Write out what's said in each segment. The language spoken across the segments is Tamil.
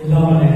எல்லாமே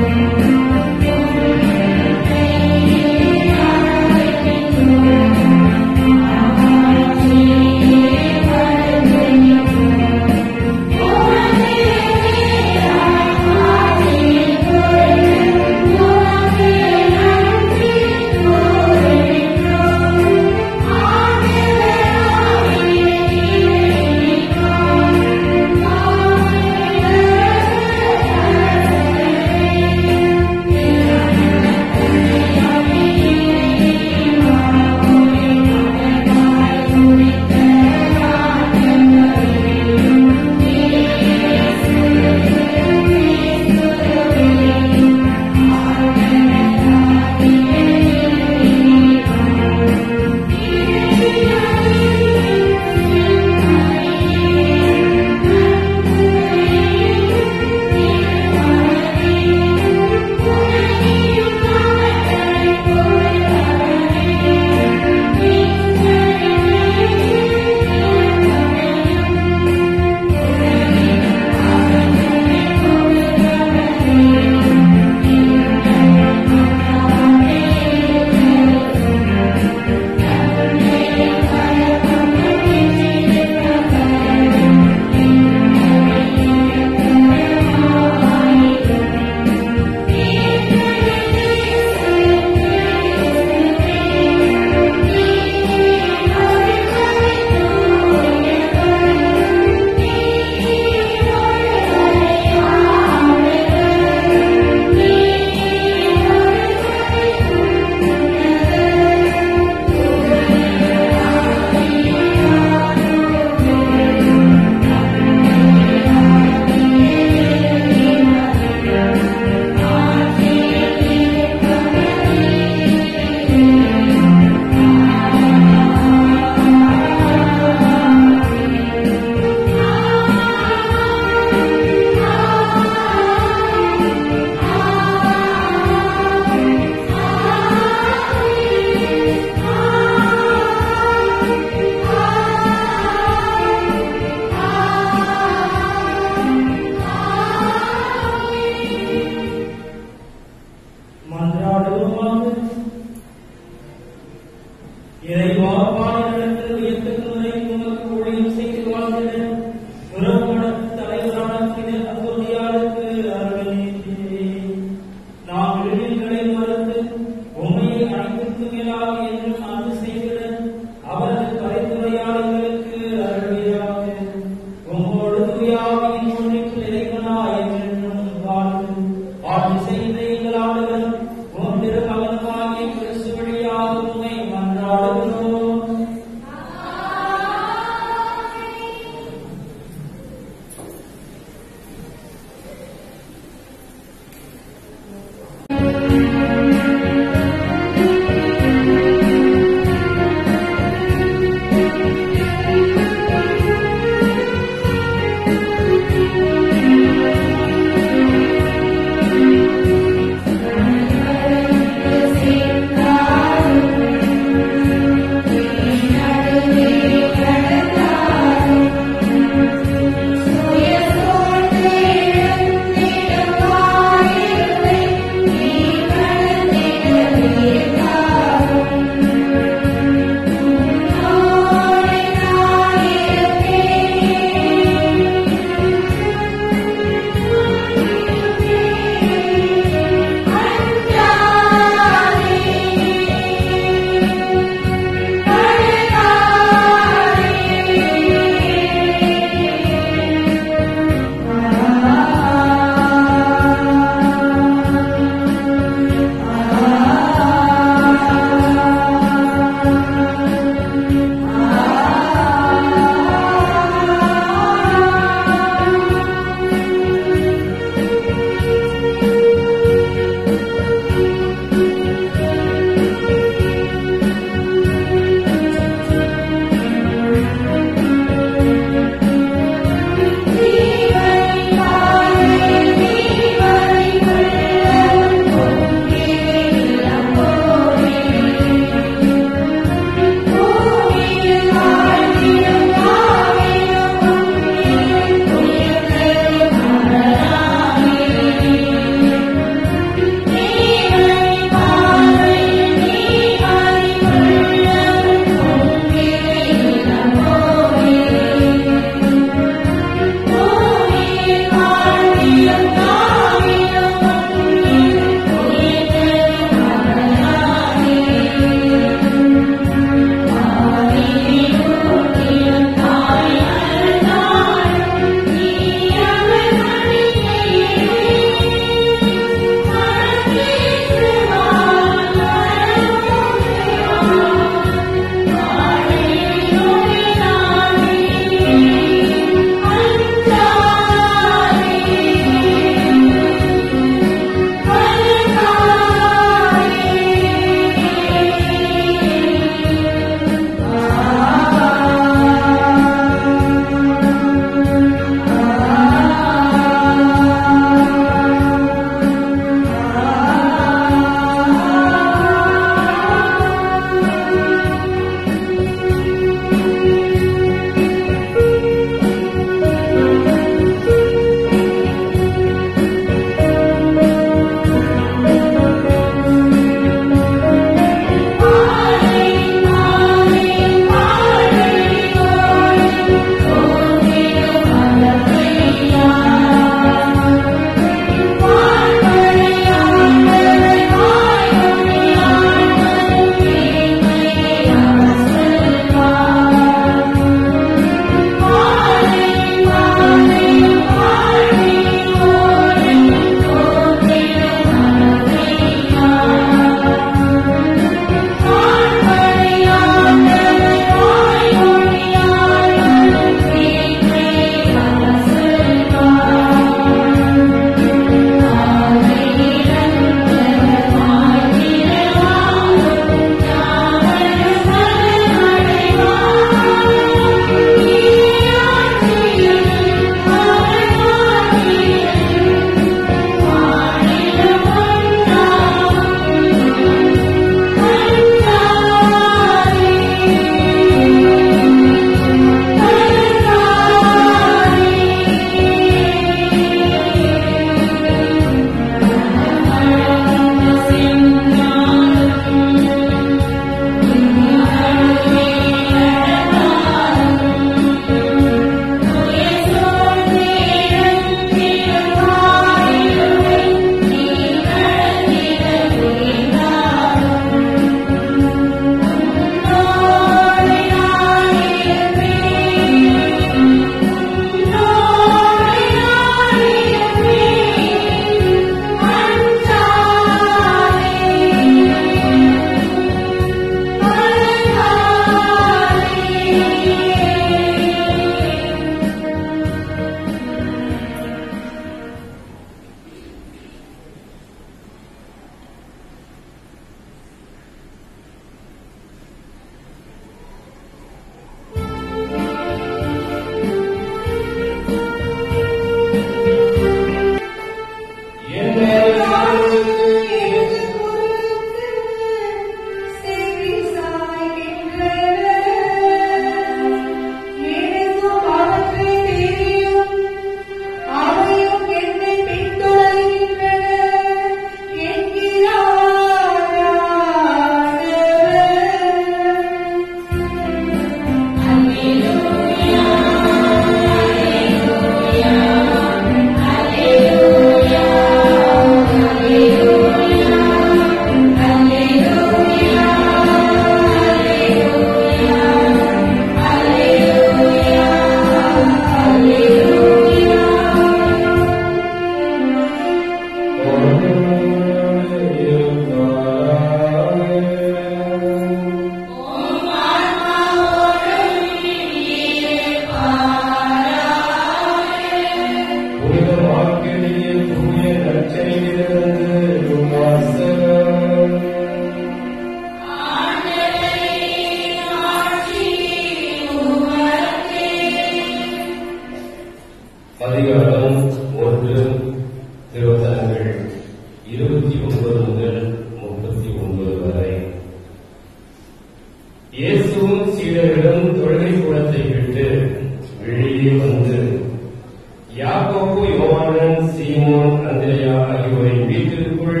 யோவானன் சீமோன் அந்திரையா ஆகியோரின் வீட்டிற்குள்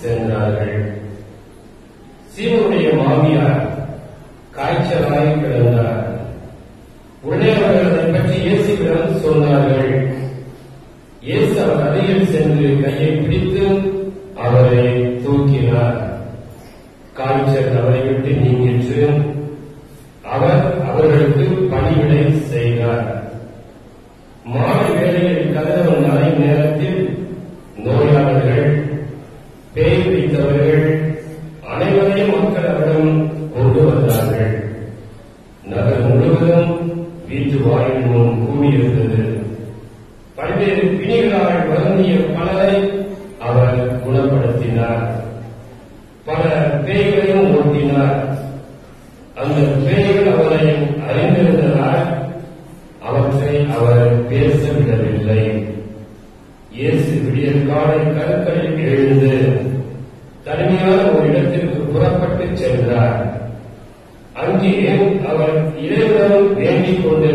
சென்றார்கள் சீமனுடைய மாமியார் காய்ச்சலாய் கிடந்தார் உள்ளே அவர்கள் அதை பற்றி இயேசுவிடம் சொன்னார்கள். இயேசு அவர் அருகில் சென்று கையை பிடித்து அவரை தூக்கினார். காய்ச்சல் அவரை விட்டு நீங்கிற்று. ஓட்டினார். பல பேய்களையும் ஓட்டினார். அந்த பேய்கள் அவரை அறிந்திருந்ததால் அவற்றை அவர் பேசவிடவில்லை. இயேசு விடியற் காலை கருக்களில் எழுந்து தனிமையான ஒரு இடத்திற்கு புறப்பட்டு சென்றார். அங்கே அவர் இறைவனும் வேண்டிக் கொண்டு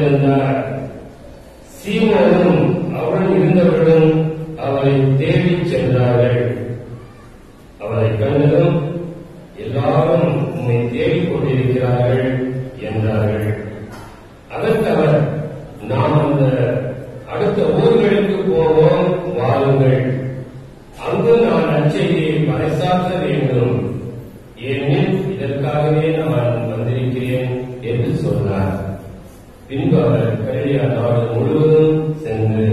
பின்பு அவர் கல்வியா நாடு முழுவதும் சென்று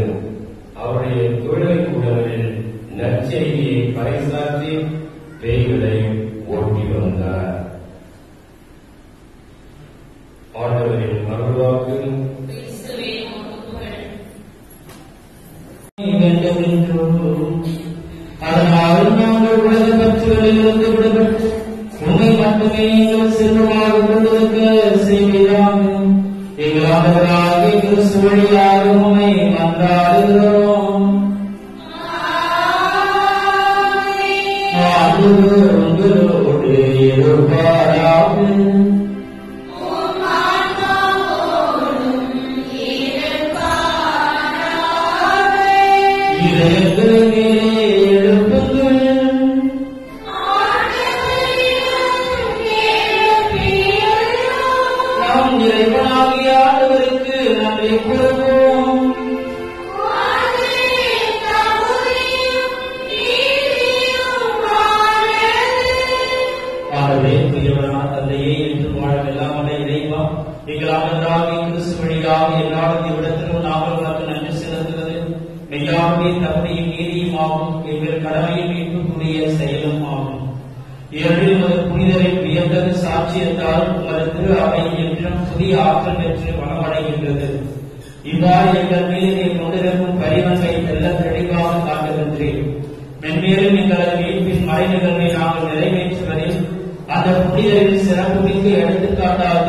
அவருடைய தொழிலை கூடங்களில் நற்செய்தியை பறைசாற்றி பேய்களை Thank you. மறைவு நிகழ்வை பின் மறைநிகழ்வை நாங்கள் நிறைவேற்றுவதில் அந்த புனிதரின் சிறப்புமிக்க எடுத்துக்காட்டாக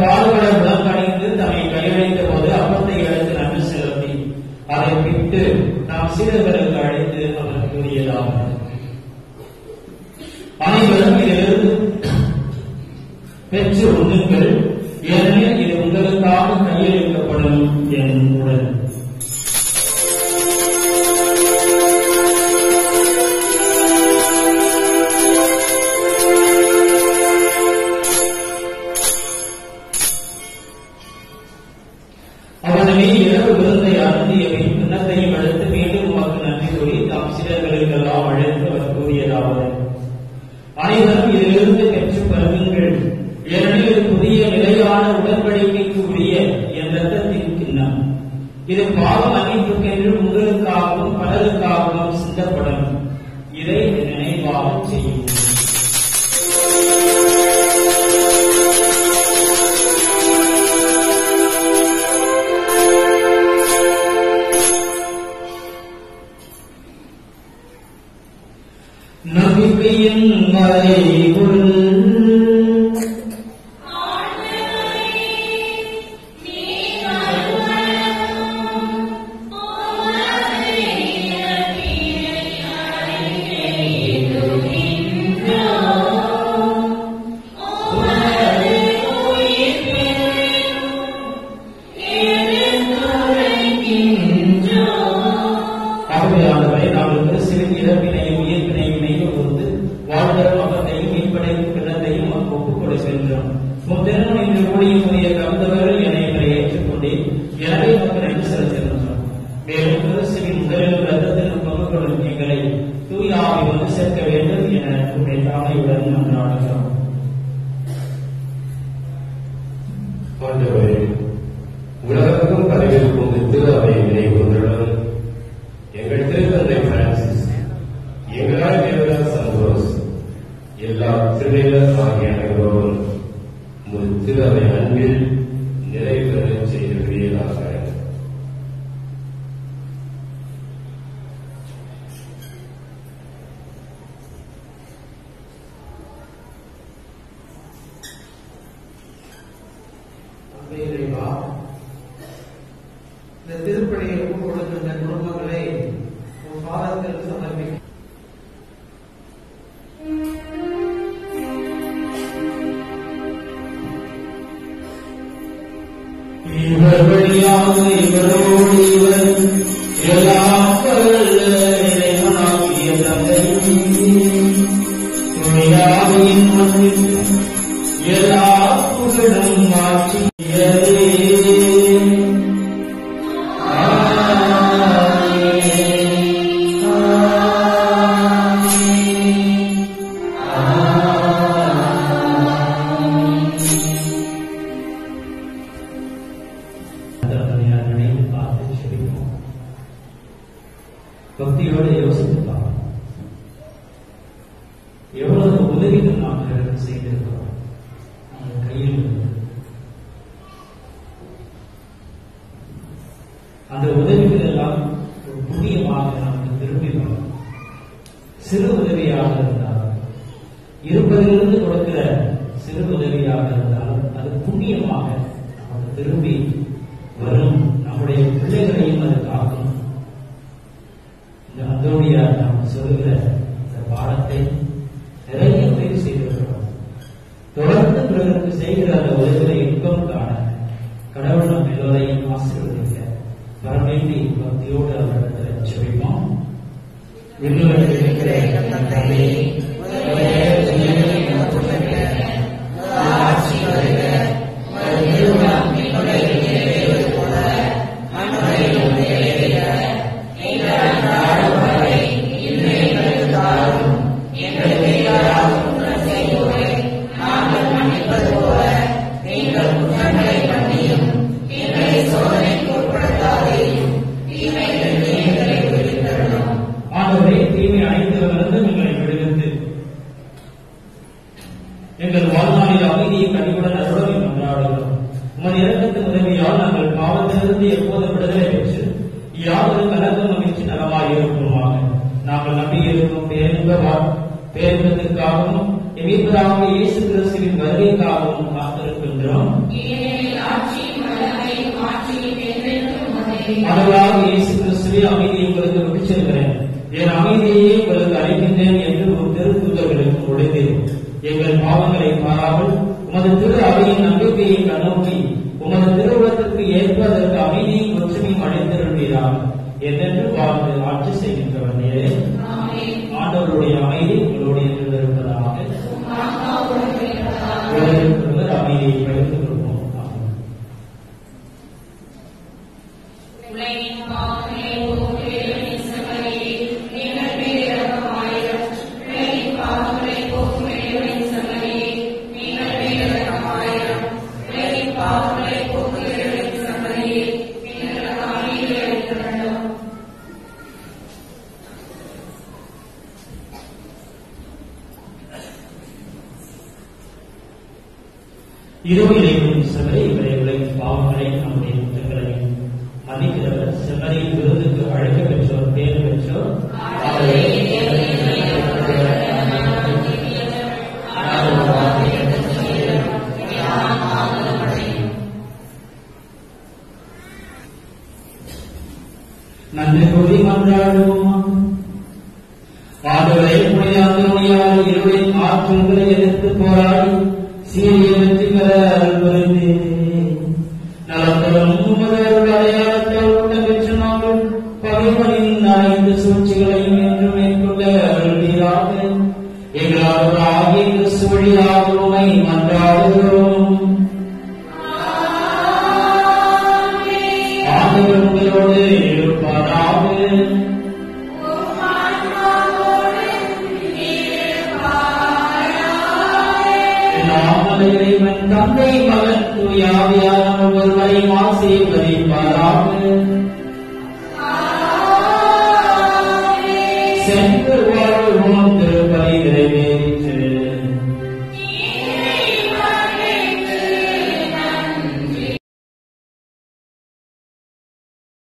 பால்வளர் புலப்பணிந்து தம்மை கையளித்த போது அப்பத்தைகளுக்கு நன்றி செலுத்தி அதை விட்டு நாம் சீடர்களுக்கு அழைத்து அவர் கூறியதாவது அனைவரும் இதிலிருந்து பெற்று உண்ணுங்கள் இது பாவம் மன்னிப்புக்கென்று உங்களுக்காகவும் பலருக்காகவும் சிந்தப்படும். இதை நினைவாக செய்யும். வரை நாம் வந்து சிறுநீர வினையும் உயிர்வினை வினையும் பொறுத்து வாழ்கிற மக்களையும் மீன்படையும் பிறரையும் ஒப்புக்கொள்ள செல்கிறோம் முத்திரனுடைய ஊழிய முறையை கலந்தவர் libro de அமைதி பக்தியோடு அவரிடத்தில் சொல்வோம் விண்ணுலகில் இருக்கிற தந்தையே ஜெபமாம் பேருந்தத்திற்காகவும் எமீபராக இயேசு கிறிஸ்துவின் வருகைக்காகவும் காத்திருக்கின்றோம். அதனாக இயேசு கிறிஸ்துவை அமைதியை உங்களுக்கு விட்டு செல்கிறேன். என் அமைதியை உங்களுக்கு அழைக்கின்றேன் என்று ஒரு திருத்துதர்களுக்கு உழைத்தேன் எங்கள் பாவங்களை பாராமல் உமது திரு அவையின் நம்பிக்கையை கண்ணோக்கி உமது திருவுலகத்திற்கு ஏற்ப அதற்கு அமைதியை கொஞ்சமே அடைந்திருந்தீராம் என்னென்று வாழ்ந்து ஆட்சி செய்கின்றவர்களே.